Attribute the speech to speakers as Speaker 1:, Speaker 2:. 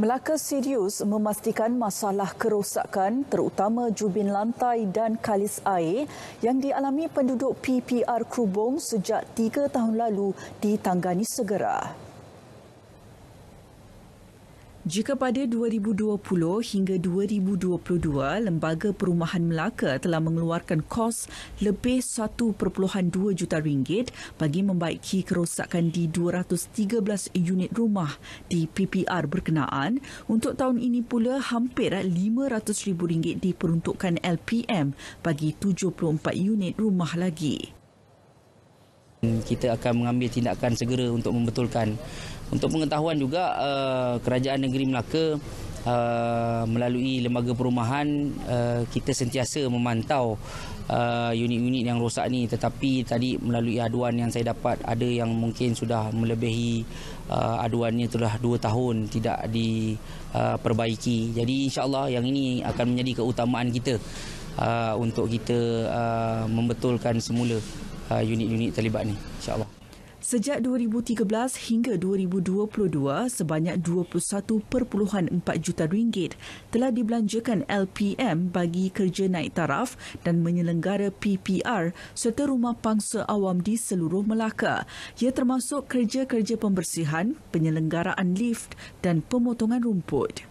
Speaker 1: Melaka serius memastikan masalah kerosakan terutama jubin lantai dan kalis air yang dialami penduduk PPR Krubong sejak tiga tahun lalu ditangani segera. Jika pada 2020 hingga 2022, Lembaga Perumahan Melaka telah mengeluarkan kos lebih 1.2 juta ringgit bagi membaiki kerosakan di 213 unit rumah di PPR berkenaan, untuk tahun ini pula hampir 500 ribu ringgit diperuntukkan LPM bagi 74 unit rumah lagi.
Speaker 2: Kita akan mengambil tindakan segera untuk membetulkan untuk pengetahuan juga uh, Kerajaan Negeri Melaka uh, melalui lembaga perumahan uh, kita sentiasa memantau uh, unit-unit yang rosak ni tetapi tadi melalui aduan yang saya dapat ada yang mungkin sudah melebihi uh, aduannya sudah dua tahun tidak diperbaiki. Uh, Jadi insya-Allah yang ini akan menjadi keutamaan kita uh, untuk kita uh, membetulkan semula uh, unit-unit terlibat ni insya-Allah.
Speaker 1: Sejak 2013 hingga 2022, sebanyak 21.4 juta ringgit telah dibelanjakan LPM bagi kerja naik taraf dan menyelenggara PPR serta rumah pangsa awam di seluruh Melaka. Ia termasuk kerja-kerja pembersihan, penyelenggaraan lift dan pemotongan rumput.